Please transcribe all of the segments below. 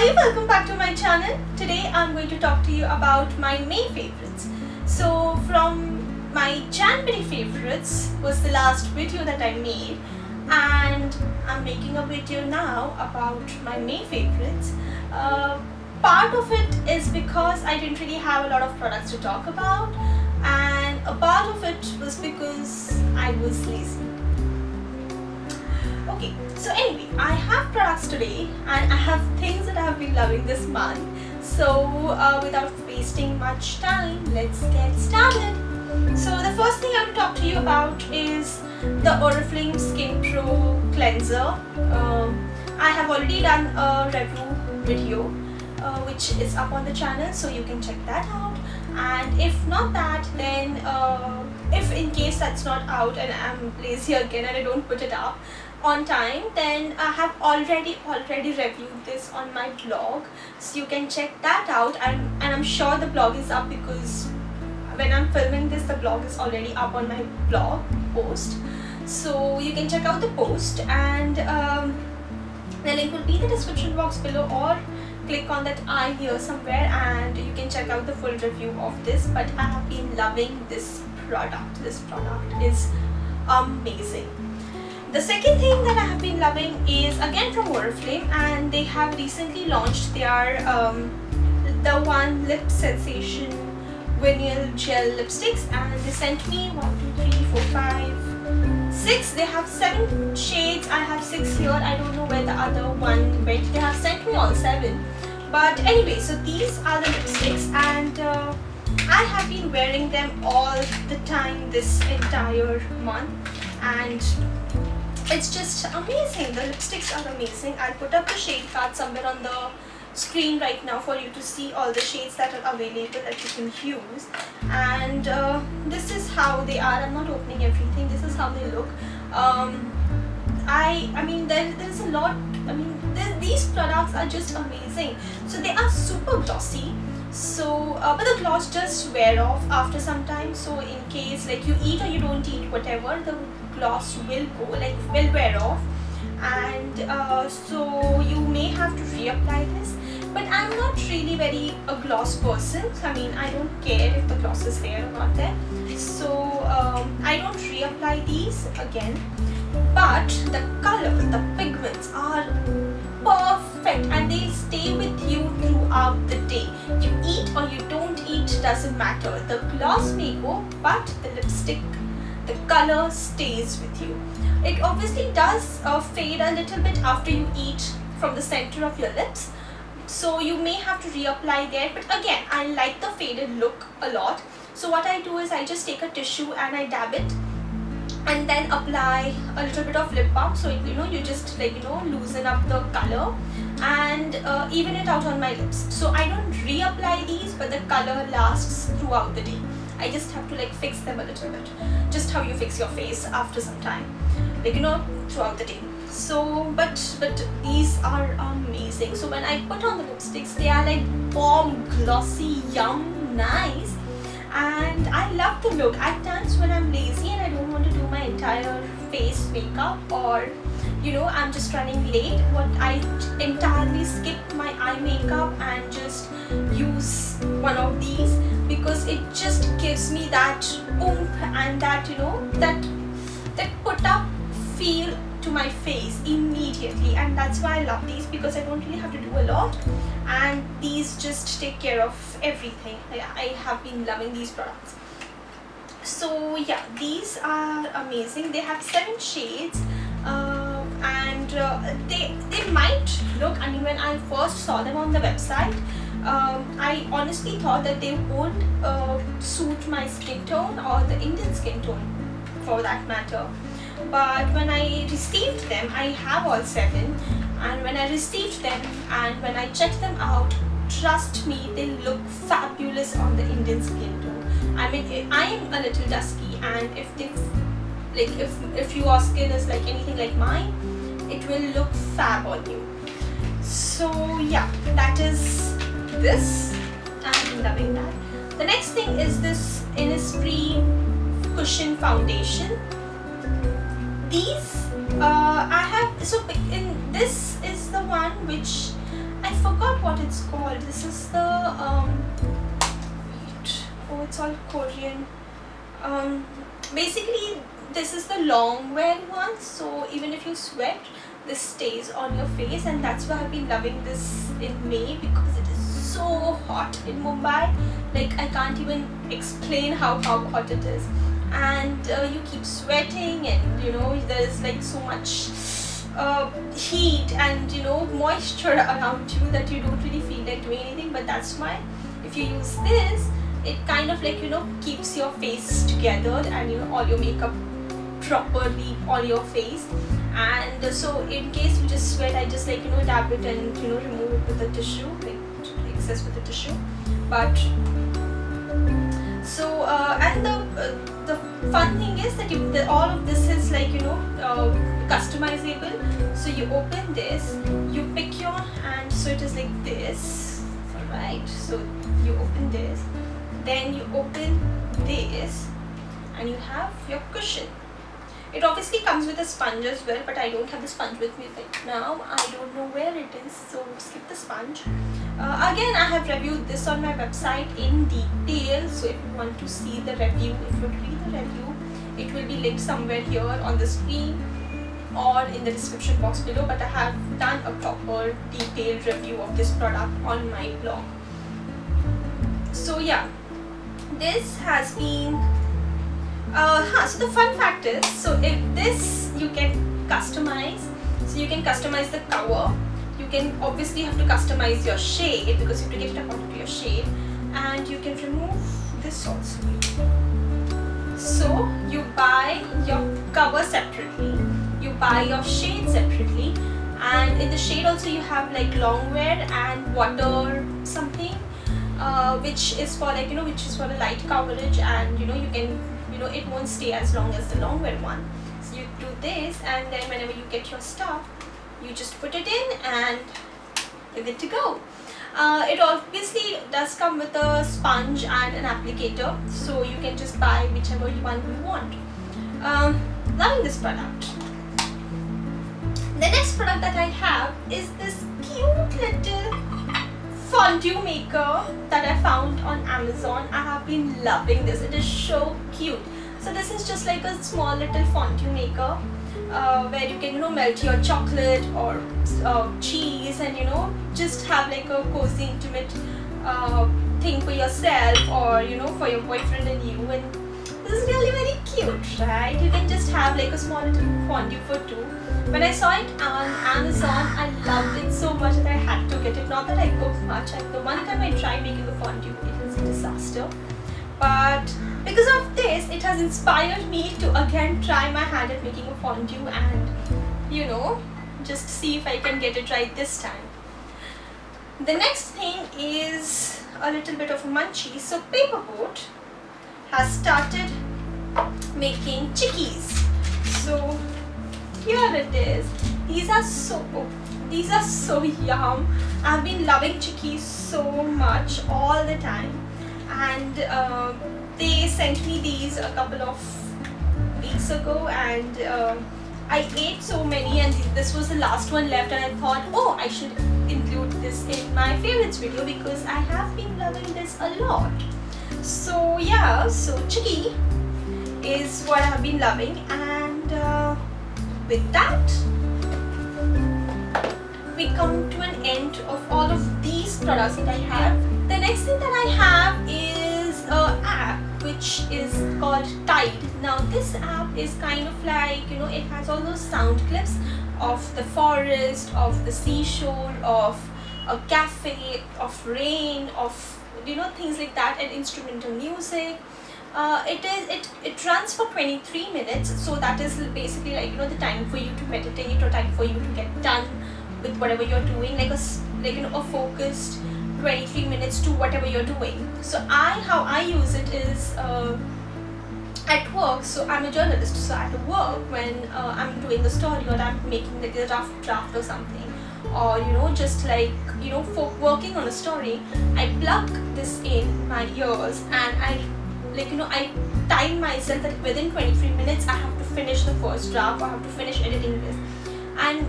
Hi, welcome back to my channel. Today I'm going to talk to you about my May favorites. So from my January favorites was the last video that I made and I'm making a video now about my May favorites. Uh, part of it is because I didn't really have a lot of products to talk about and a part of it was because I was lazy. Okay, so anyway, I have products today and I have things that I have been loving this month. So uh, without wasting much time, let's get started. So the first thing I want to talk to you about is the Oriflame Skin Pro Cleanser. Um, I have already done a review video uh, which is up on the channel so you can check that out and if not that then uh, if in case that's not out and I'm lazy again and I don't put it up on time then I have already already reviewed this on my blog. So you can check that out. And, and I'm sure the blog is up because when I'm filming this the blog is already up on my blog post. So you can check out the post and um, the link will be in the description box below or click on that I here somewhere and you can check out the full review of this. But I have been loving this product. This product is amazing the second thing that I have been loving is again from Oriflame and they have recently launched their um, the one lip sensation vinyl gel lipsticks and they sent me one two three four five six. They have seven shades. I have six here. I don't know where the other one went. They have sent me all seven. But anyway so these are the lipsticks and uh, I have been wearing them all the time this entire month. And it's just amazing. The lipsticks are amazing. I'll put up the shade card somewhere on the screen right now for you to see all the shades that are available that you can use. And uh, this is how they are. I'm not opening everything. This is how they look. Um, I I mean there, there's a lot I mean these products are just amazing. So they are super glossy. So uh, but the gloss just wear off after some time. So in case like you eat or you don't eat whatever the gloss will go like will wear off. And uh, so you may have to reapply this. But I'm not really very a gloss person. I mean I don't care if the gloss is there or not there. So um, I don't reapply these again. But the color the pigments are perfect and they'll stay with you throughout the day. You eat or you don't eat doesn't matter. The gloss may go but the lipstick the color stays with you. It obviously does uh, fade a little bit after you eat from the center of your lips. So you may have to reapply there. But again I like the faded look a lot. So what I do is I just take a tissue and I dab it. And then apply a little bit of lip balm. So you know you just like you know loosen up the color and uh, even it out on my lips. So I don't reapply these but the color lasts throughout the day I just have to like fix them a little bit. Just how you fix your face after some time. Like you know throughout the day. So but but these are amazing. So when I put on the lipsticks they are like bomb glossy yum nice and I love the look. At times when I'm lazy and I don't want to do my entire face makeup or you know I'm just running late. What I entirely skip my eye makeup and just use one of these because it just gives me that oomph and that you know that that put up feel to my face immediately and that's why I love these because I don't really have to do a lot and these just take care of everything. I have been loving these products. So yeah these are amazing. They have seven shades uh, and uh, they they might look I mean when I first saw them on the website um, I honestly thought that they would uh, suit my skin tone or the Indian skin tone for that matter but when I received them I have all seven. And when I received them and when I checked them out trust me they look fabulous on the Indian skin tone I mean eh, I am a little dusky and if they like if if your skin is like anything like mine it will look fab on you. So yeah that is this I'm loving that. The next thing is this Innisfree cushion foundation these uh, I have so in this is the one which I forgot what it's called. This is the um wait. Oh it's all Korean. Um basically this is the long wear one so even if you sweat this stays on your face and that's why I've been loving this in May because it is so hot in Mumbai. Like I can't even explain how, how hot it is and uh, you keep sweating and you know there's like so much uh, heat and you know moisture around you that you don't really feel like doing anything. But that's why if you use this it kind of like you know keeps your face together and you know all your makeup properly on your face. And so in case you just sweat I just like you know dab it and you know remove it with a tissue like excess with a tissue. But so uh, and the uh, the fun thing is that you, the, all of this is like you know uh, customizable so you open this you pick your hand so it is like this alright so you open this then you open this and you have your cushion. It obviously comes with a sponge as well but I don't have the sponge with me right now. I don't know where so skip the sponge. Uh, again I have reviewed this on my website in detail. So if you want to see the review if you read the review it will be linked somewhere here on the screen or in the description box below. But I have done a proper detailed review of this product on my blog. So yeah. This has been uh, huh, so the fun fact is so if this you can customize so you can customize the cover you can obviously have to customize your shade because you have to get it according to your shade and you can remove this also so you buy your cover separately. You buy your shade separately. And in the shade also you have like long wear and water something uh, which is for like you know which is for the light coverage and you know you can you know it won't stay as long as the long wear one. So you do this and then whenever you get your stuff you just put it in and you're good to go uh, it obviously does come with a sponge and an applicator so you can just buy whichever one you want um, loving this product the next product that I have is this cute little fondue maker that I found on Amazon. I have been loving this. It is so cute. So this is just like a small little fondue maker uh, where you can you know melt your chocolate or uh, cheese and you know just have like a cozy intimate uh, thing for yourself or you know for your boyfriend and you and this is really very cute right you can just have like a small little fondue for two when I saw it on Amazon, I loved it so much that I had to get it. Not that I cook much. I, the one time I tried making a fondue, it was a disaster. But because of this, it has inspired me to again try my hand at making a fondue and, you know, just see if I can get it right this time. The next thing is a little bit of munchies. So Paperboat has started making chikkis. So here it is these are so these are so yum I've been loving chikkis so much all the time and uh, they sent me these a couple of weeks ago and uh, I ate so many and this was the last one left and I thought oh I should include this in my favorites video because I have been loving this a lot so yeah so chikki is what I have been loving and uh, with that, we come to an end of all of these products that I have. The next thing that I have is an app which is called Tide. Now this app is kind of like, you know, it has all those sound clips of the forest, of the seashore, of a cafe, of rain, of, you know, things like that and instrumental music uh, it is it it runs for 23 minutes so that is basically like you know the time for you to meditate or time for you to get done with whatever you're doing like a like you know a focused 23 minutes to whatever you're doing. So i how i use it is uh, at work so i'm a journalist so at work when uh, i'm doing a story or i'm making a rough draft or something or you know just like you know for working on a story i plug this in my ears and i like you know I time myself that within 23 minutes I have to finish the first draft or I have to finish editing this. And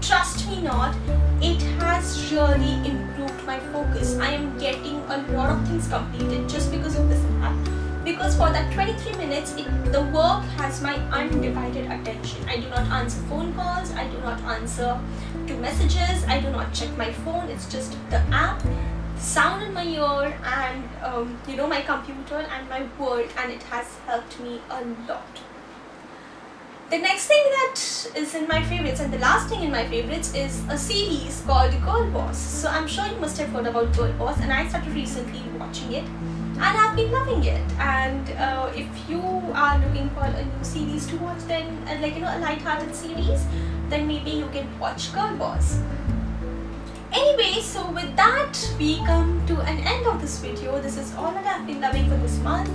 trust me not it has really improved my focus. I am getting a lot of things completed just because of this app. Because for that 23 minutes, it, the work has my undivided attention. I do not answer phone calls, I do not answer to messages, I do not check my phone. It's just the app, sound in my ear, and um, you know, my computer and my world, and it has helped me a lot. The next thing that is in my favorites and the last thing in my favorites is a series called Girl Boss. So I'm sure you must have heard about Girl Boss and I started recently watching it and I've been loving it. And uh, if you are looking for a new series to watch then uh, like you know a light-hearted series then maybe you can watch Girl Boss. Anyway, so with that we come to an end of this video. This is all that I've been loving for this month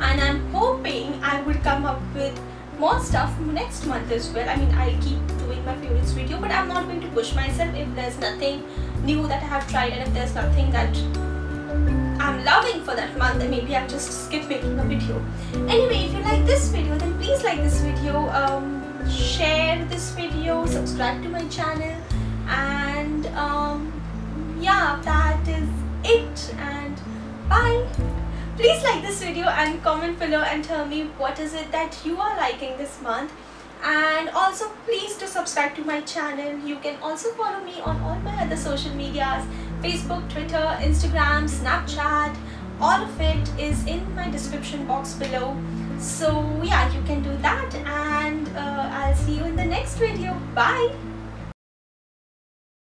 and I'm hoping I will come up with more stuff next month as well. I mean, I'll keep doing my favorites video, but I'm not going to push myself if there's nothing new that I have tried and if there's nothing that I'm loving for that month, maybe I'll just skip making a video. Anyway, if you like this video, then please like this video, um, share this video, subscribe to my channel, and um, yeah, that is it, and bye. Please like this video and comment below and tell me what is it that you are liking this month. And also please do subscribe to my channel. You can also follow me on all my other social medias. Facebook, Twitter, Instagram, Snapchat. All of it is in my description box below. So yeah, you can do that and uh, I'll see you in the next video. Bye!